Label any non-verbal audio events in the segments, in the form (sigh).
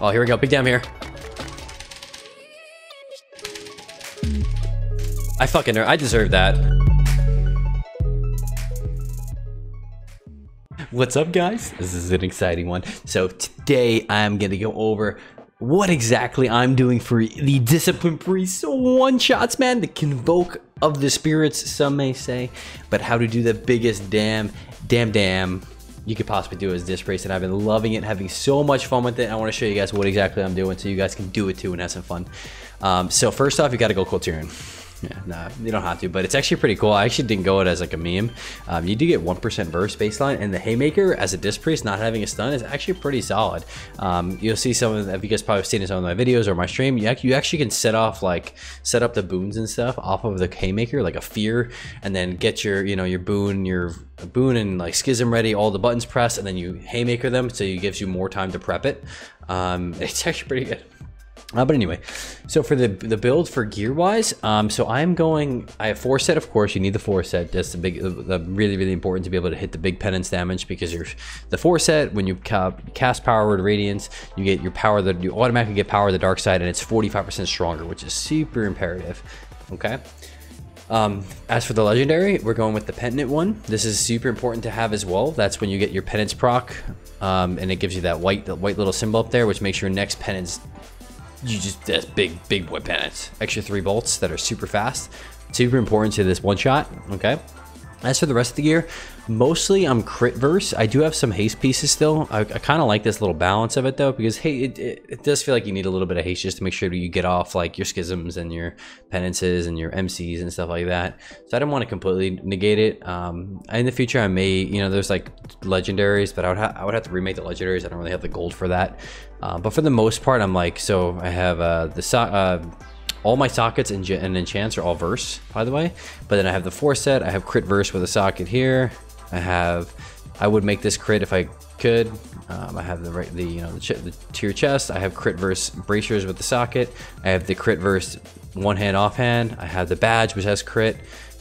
Oh, here we go. Big damn here. I fucking I deserve that. What's up guys? This is an exciting one. So today I'm gonna go over what exactly I'm doing for the Discipline Priest one-shots, man. The Convoke of the Spirits, some may say. But how to do the biggest damn, damn, damn you could possibly do as Disc Priest, and I've been loving it, having so much fun with it. I want to show you guys what exactly I'm doing so you guys can do it too and have some fun. Um, so first off, you got to go Kul Tiran. Yeah, nah, you don't have to, but it's actually pretty cool. I actually didn't go it as like a meme. Um, you do get 1% burst baseline, and the Haymaker as a Disc Priest not having a stun is actually pretty solid. Um, you'll see some of, if you guys probably seen in some of my videos or my stream, you you actually can set off like, set up the boons and stuff off of the Haymaker, like a Fear, and then get your, you know, your boon, your boon and like Schism ready, all the buttons pressed, and then you Haymaker them, so it gives you more time to prep it. Um, (laughs) it's actually pretty good. Uh, but anyway, so for the the build for gear wise, um, so I'm going. I have four set, of course. You need the four set. That's the big, the really really important to be able to hit the big penance damage because you're the four set when you ca cast Power Word: Radiance, you get your power that you automatically get power of the dark side, and it's 45% stronger, which is super imperative. Okay. Um, as for the legendary, we're going with the Penitent one. This is super important to have as well. That's when you get your penance proc, um, and it gives you that white, the white little symbol up there, which makes your next penance you just that's big big whip penance extra three bolts that are super fast. Super important to this one shot okay as for the rest of the gear, mostly I'm crit verse. I do have some haste pieces still. I, I kind of like this little balance of it though, because hey, it, it, it, does feel like you need a little bit of haste just to make sure that you get off like your schisms and your penances and your MCs and stuff like that. So I don't want to completely negate it. Um, in the future, I may, you know, there's like legendaries, but I would, I would have to remake the legendaries. I don't really have the gold for that. Uh, but for the most part, I'm like, so I have uh, the so uh, all my sockets and, and enchants are all verse, by the way. But then I have the four set. I have crit verse with a socket here. I have, I would make this crit if I could. Um, I have the right, the you know, the, the tier chest. I have crit verse bracers with the socket. I have the crit verse one hand off hand. I have the badge which has crit.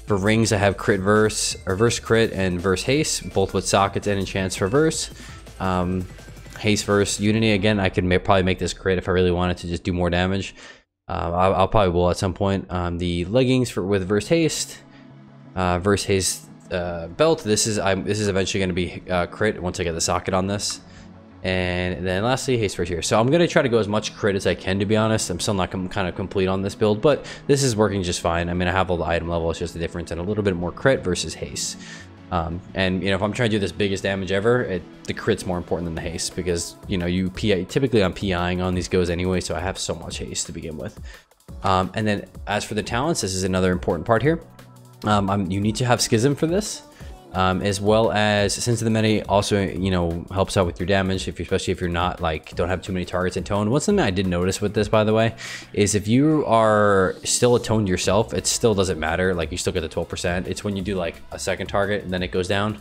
For rings, I have crit verse or verse crit and verse haste, both with sockets and enchants for verse. Um, haste verse unity again. I could probably make this crit if I really wanted to just do more damage. Um, I'll, I'll, probably will at some point. Um, the leggings for with verse haste, uh, verse haste uh, belt. This is I'm, this is eventually going to be uh, crit once I get the socket on this. And then lastly, haste verse here. So I'm going to try to go as much crit as I can, to be honest. I'm still not kind of complete on this build, but this is working just fine. I mean, I have all the item level. It's just a difference and a little bit more crit versus haste. Um, and you know, if I'm trying to do this biggest damage ever, it, the crit's more important than the haste because you know you PI, typically I'm PIing on these goes anyway, so I have so much haste to begin with. Um, and then as for the talents, this is another important part here. Um, you need to have schism for this um, as well as Sins of the Many also, you know, helps out with your damage, if you, especially if you're not like don't have too many targets in tone. One thing I did notice with this, by the way, is if you are still atoned yourself, it still doesn't matter. Like you still get the 12%. It's when you do like a second target and then it goes down.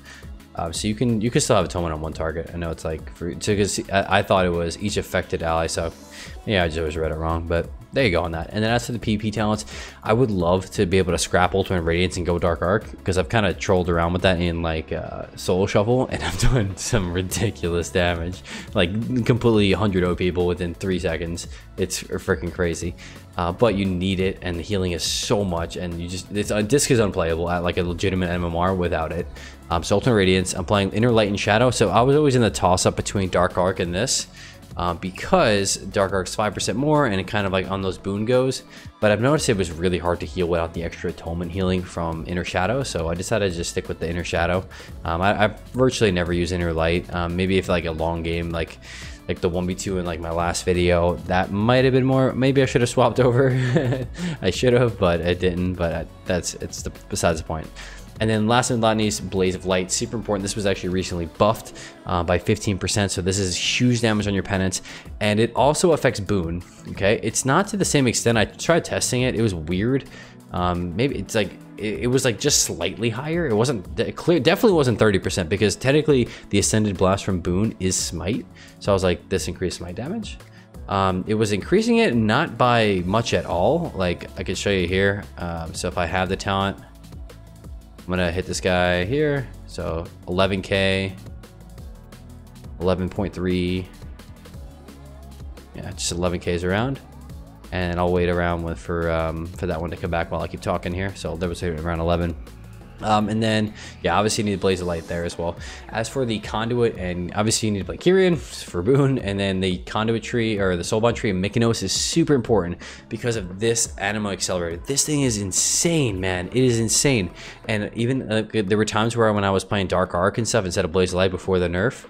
Um, so you can you can still have a atonement on one target. I know it's like because I, I, thought it was each affected ally. So yeah, I just always read it wrong, but there you go on that. And then as for the PvP talents, I would love to be able to scrap Ultimate Radiance and go Dark Arc because I've kind of trolled around with that in like uh, Solo Shuffle (laughs) and I'm doing some ridiculous damage, like completely 100 people within three seconds. It's freaking crazy. Uh, but you need it and the healing is so much and you just it's a uh, disc is unplayable at like a legitimate MMR without it. Um, so Ultimate Radiance, I'm playing Inner Light and Shadow, so I was always in the toss up between Dark Arc and this uh, because Dark Arc's 5% more and it kind of like on those boon goes. But I've noticed it was really hard to heal without the extra atonement healing from Inner Shadow. So I decided to just stick with the Inner Shadow. Um, I, I, virtually never use Inner Light. Um, maybe if like a long game, like like the 1v2 in like my last video that might have been more maybe i should have (laughs) swapped over (laughs) i should have but I didn't but I, that's it's the besides the point and then last but not least, Blaze of Light, super important. This was actually recently buffed uh, by 15%, so this is huge damage on your penance, and it also affects Boon, okay? It's not to the same extent. I tried testing it. It was weird. Um, maybe it's like, it, was like just slightly higher. It wasn't, it clear, definitely wasn't 30% because technically the Ascended Blast from Boon is Smite. So I was like, this increased my damage. Um, it was increasing it not by much at all. Like I could show you here. Um, so if I have the talent, I'm gonna hit this guy here. So 11K, 11.3. Yeah, just 11Ks around. And I'll wait around with for um, for that one to come back while I keep talking here. So there was around 11. Um, and then, yeah, obviously you need Blaze of Light there as well. As for the Conduit, and obviously you need to play Kyrian for Boon, and then the Conduit tree, or the Soulbind tree of Mikanikos is super important because of this Anima Accelerator. This thing is insane, man. It is insane. And even, uh, there were times where when I was playing Dark Arc and stuff instead of Blaze of Light before the nerf,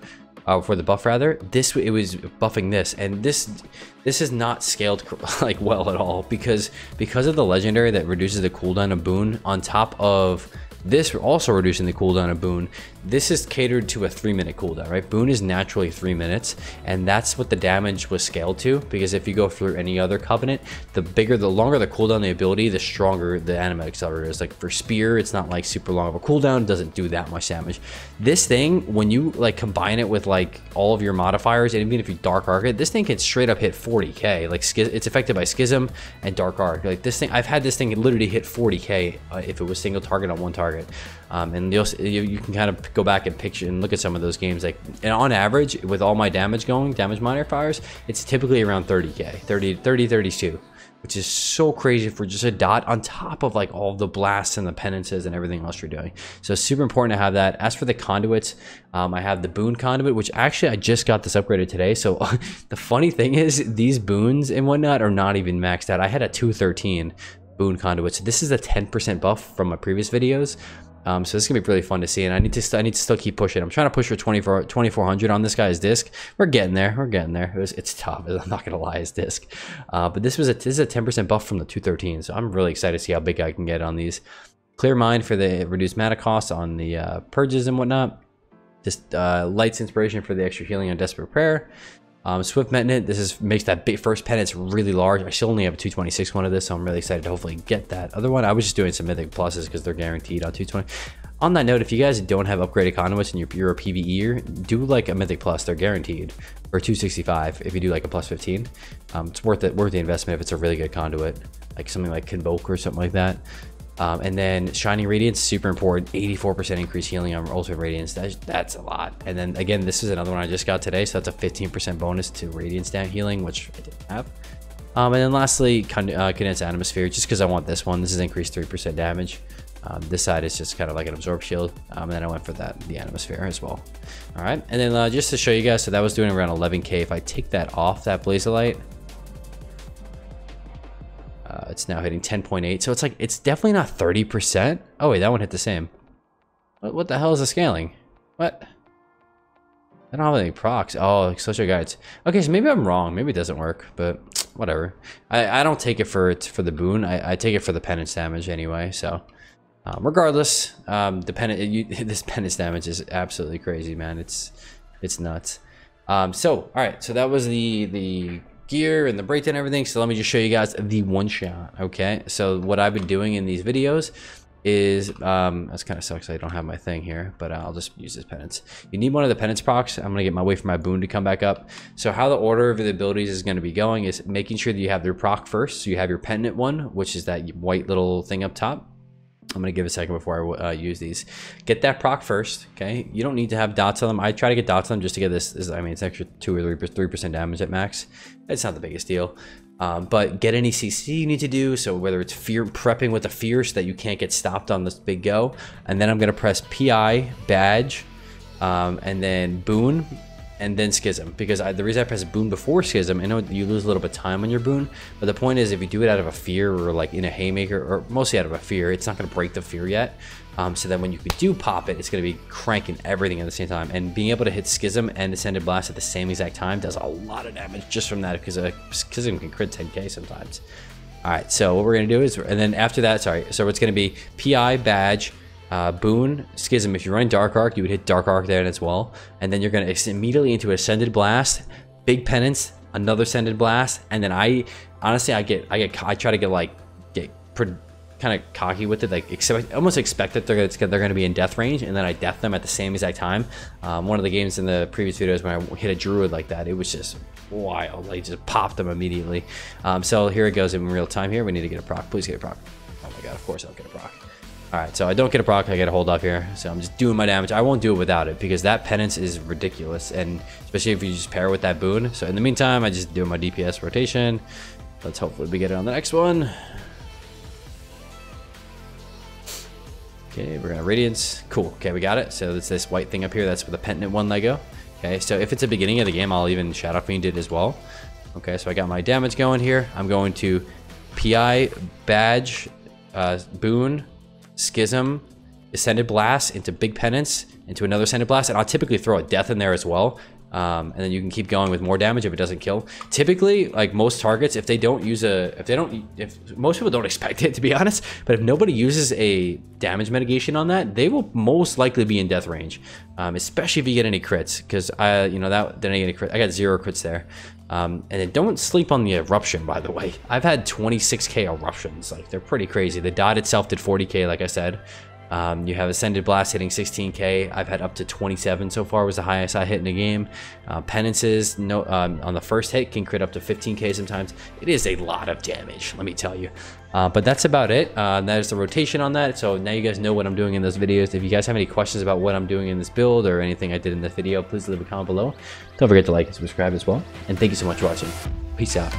uh, the buff rather this it was buffing this and this this is not scaled (laughs) like well at all because because of the legendary that reduces the cooldown of boon on top of this also reducing the cooldown of Boon. This is catered to a three minute cooldown, right? Boon is naturally three minutes, and that's what the damage was scaled to. Because if you go through any other covenant, the bigger, the longer the cooldown the ability, the stronger the anima accelerator is. Like for Spear, it's not like super long of a cooldown, doesn't do that much damage. This thing, when you like combine it with like all of your modifiers, and even if you Dark Arc it, this thing can straight up hit 40k. Like it's affected by Schism and Dark Arc. Like this thing, I've had this thing literally hit 40k uh, if it was single target on one target. Um, and you, you can kind of go back and picture and look at some of those games. Like, and on average, with all my damage going, damage modifiers, it's typically around 30k, 30, 30, 32 which is so crazy for just a dot on top of like all the blasts and the penances and everything else you're doing. So super important to have that. As for the conduits, um, I have the boon conduit, which actually I just got this upgraded today. So (laughs) the funny thing is these boons and whatnot are not even maxed out. I had a 213 boon conduit. So This is a 10% buff from my previous videos. Um, so this is gonna be really fun to see, and I need to I need to still keep pushing. I'm trying to push for 24 2400 on this guy's disc. We're getting there. We're getting there. It was, it's tough. (laughs) I'm not gonna lie, his disc. Uh, but this was a this is a 10% buff from the 213, so I'm really excited to see how big I can get on these. Clear mind for the reduced mana cost on the uh, purges and whatnot. Just uh, lights inspiration for the extra healing on desperate prayer. Um, Swift Penitence, this is makes that big first penance really large. I still only have a 226 one of this, so I'm really excited to hopefully get that other one. I was just doing some Mythic Pluses because they're guaranteed on 220. On that note, if you guys don't have upgraded conduits and you're, you're a PvEer, do like a Mythic Plus. They're guaranteed for 265 if you do like a plus 15. Um, it's worth it, worth the investment if it's a really good conduit, like something like Convoke or something like that. Um, and then Shining Radiance, super important. 84% increased healing on Ultimate Radiance. That's, that's a lot. And then again, this is another one I just got today. So that's a 15% bonus to Radiance down healing, which I didn't have. Um, and then lastly, con uh, Condensed Anima Sphere, just because I want this one. This is increased 3% damage. Um, this side is just kind of like an absorb shield. Um, and then I went for that, the Anima Sphere as well. All right. And then uh, just to show you guys, so that was doing around 11k. If I take that off, that Blaze of Light, uh, it's now hitting 10.8. So it's like, it's definitely not 30%. Oh wait, that one hit the same. What, what the hell is the scaling? What? I don't have any procs. Oh, social guides. Okay, so maybe I'm wrong. Maybe it doesn't work, but (tsk) whatever. I, I don't take it for for the boon. I, I take it for the penance damage anyway. So, um, regardless, um, the pen you, (laughs) this penance damage is absolutely crazy, man. It's it's nuts. Um, so all right, so that was the the gear and the breakdown and everything. So let me just show you guys the one shot. Okay. So what I've been doing in these videos is, um, that's kind of sucks. I don't have my thing here, but I'll just use this penance. You need one of the penance procs. I'm going to get my way for my boon to come back up. So how the order of the abilities is going to be going is making sure that you have their proc first. So you have your Penitent one, which is that white little thing up top. I'm going to give a second before I uh, use these. Get that proc first, okay? You don't need to have dots on them. I try to get dots on them just to get this, this I mean, it's extra 2 or 3% damage at max. It's not the biggest deal. Um, but get any CC you need to do. So whether it's fear prepping with a fear so that you can't get stopped on this big go. And then I'm going to press PI, badge, um, and then boon and then schism. Because I, the reason I press boon before schism I know you lose a little bit of time on your boon but the point is if you do it out of a fear or like in a haymaker or mostly out of a fear it's not going to break the fear yet. Um, so that when you do pop it it's going to be cranking everything at the same time. And being able to hit schism and ascended blast at the same exact time does a lot of damage just from that because a schism can crit 10k sometimes. All right so what we're going to do is and then after that sorry so it's going to be pi badge uh, Boon, Schism, if you're running Dark Arc, you would hit Dark Arc there as well. And then you're going to immediately into Ascended Blast, Big Penance, another Ascended Blast. And then I, honestly, I get, I get, I try to get like, get pretty, kind of cocky with it, like expect, almost expect that they're, they're going to be in death range. And then I death them at the same exact time. Um, one of the games in the previous videos when I hit a Druid like that, it was just wild. Like just popped them immediately. Um, so here it goes in real time here. We need to get a proc. Please get a proc. Oh my god, of course I'll get a proc. Alright, so I don't get a proc, I get a hold off here. So I'm just doing my damage. I won't do it without it because that penance is ridiculous. And especially if you just pair with that boon. So in the meantime, I just do my DPS rotation. Let's hopefully we get it on the next one. Okay, we're gonna Radiance. Cool, okay, we got it. So it's this white thing up here, that's for the Penitent one Lego. Okay, so if it's the beginning of the game, I'll even Shadow Fiend it as well. Okay, so I got my damage going here. I'm going to PI, Badge, uh, Boon, Schism, Ascended Blast into Big Penance, into another Ascended Blast, and I'll typically throw a Death in there as well. Um, and then you can keep going with more damage if it doesn't kill. Typically, like most targets, if they don't use a, if they don't, if most people don't (laughs) expect it to be honest, but if nobody uses a damage mitigation on that, they will most likely be in death range, um, especially if you get any crits. Because I, you know, that didn't get any crit. I got zero crits there. Um, and then don't sleep on the eruption, by the way. I've had 26k eruptions. Like they're pretty crazy. The dot itself did 40k, like I said. Um, you have Ascended Blast hitting 16k. I've had up to 27 so far was the highest I hit in a game. Uh, penances no, um, on the first hit can crit up to 15k sometimes. It is a lot of damage, let me tell you. Uh, but that's about it. Uh, that is the rotation on that. So now you guys know what I'm doing in those videos. If you guys have any questions about what I'm doing in this build or anything I did in this video, please leave a comment below. Don't forget to like and subscribe as well. And thank you so much for watching. Peace out.